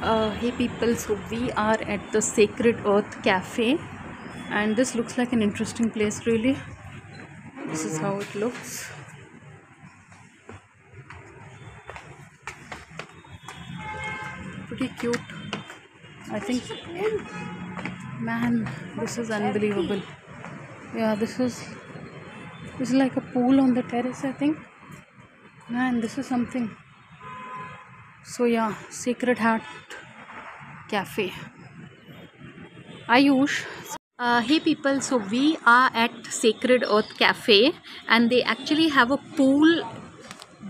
Uh, hey people, so we are at the Sacred Earth Cafe, and this looks like an interesting place, really. This is how it looks. Pretty cute. I think, man, this is unbelievable. Yeah, this is this is like a pool on the terrace. I think, man, this is something. So yeah, Sacred Earth Cafe. Ayush. Uh, hey people, so we are at Sacred Earth Cafe and they actually have a pool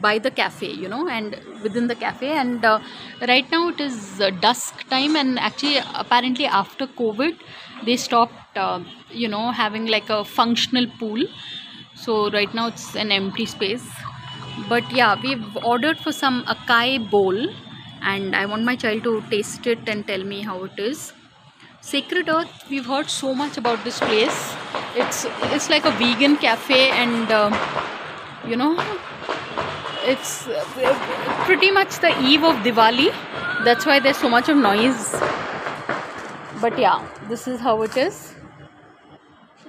by the cafe, you know, and within the cafe. And uh, right now it is uh, dusk time, and actually, apparently, after COVID, they stopped, uh, you know, having like a functional pool. So right now it's an empty space. But yeah, we've ordered for some acai bowl, and I want my child to taste it and tell me how it is. Sacred Earth, we've heard so much about this place. It's it's like a vegan cafe, and um you know, it's uh, pretty much the eve of Diwali. That's why there's so much of noise. But yeah, this is how it is,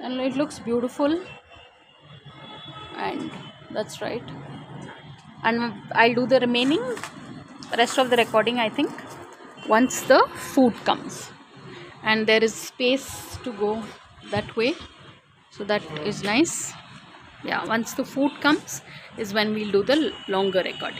and it looks beautiful. And that's right. And I'll do the remaining rest of the recording. I think once the food comes. And there is space to go that way. So that is nice. Yeah once the food comes is when we'll do the longer recording